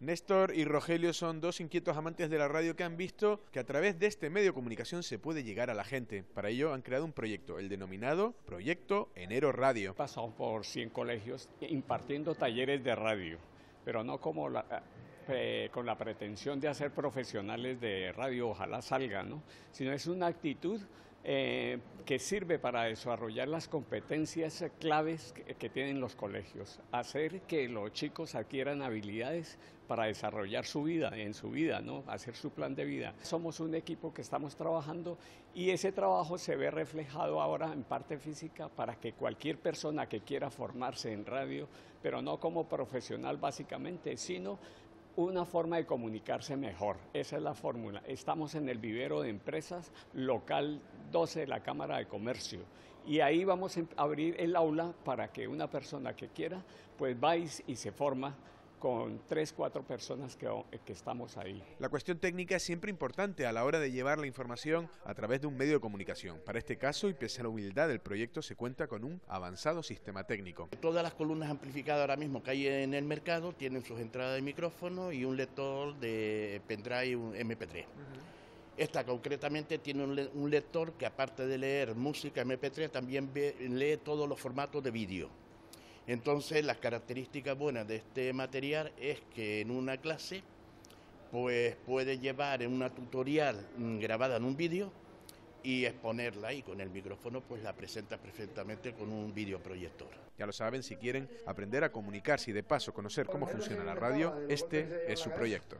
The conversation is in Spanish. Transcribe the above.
Néstor y Rogelio son dos inquietos amantes de la radio que han visto que a través de este medio de comunicación se puede llegar a la gente. Para ello han creado un proyecto, el denominado Proyecto Enero Radio. He pasado por 100 colegios impartiendo talleres de radio, pero no como la, eh, con la pretensión de hacer profesionales de radio, ojalá salgan, ¿no? sino es una actitud eh, que sirve para desarrollar las competencias claves que, que, tienen los colegios, hacer que los chicos adquieran habilidades para desarrollar su vida, en su vida, ¿no? hacer su plan de vida. Somos un equipo que estamos trabajando y ese trabajo se ve reflejado ahora en parte física para que cualquier persona que quiera formarse en radio, pero no como profesional básicamente, sino una forma de comunicarse mejor. Esa es la fórmula. Estamos en el vivero de empresas local 12 de la Cámara de Comercio y ahí vamos a abrir el aula para que una persona que quiera pues va y, y se forma con tres, cuatro personas que, que, estamos ahí. La cuestión técnica es siempre importante a la hora de llevar la información a través de un medio de comunicación. Para este caso, y pese a la humildad del proyecto, se cuenta con un avanzado sistema técnico. Todas las columnas amplificadas ahora mismo que hay en el mercado tienen sus entradas de micrófono y un lector de pendrive MP3. Uh -huh. Esta concretamente tiene un lector que aparte de leer música MP3 también ve, lee todos los formatos de vídeo. Entonces, las características buenas de este material es que en una clase pues puede llevar en una tutorial grabada en un vídeo y exponerla y con el micrófono pues la presenta perfectamente con un videoproyector. Ya lo saben, si quieren aprender a comunicarse y de paso conocer cómo funciona la radio, este es su proyecto.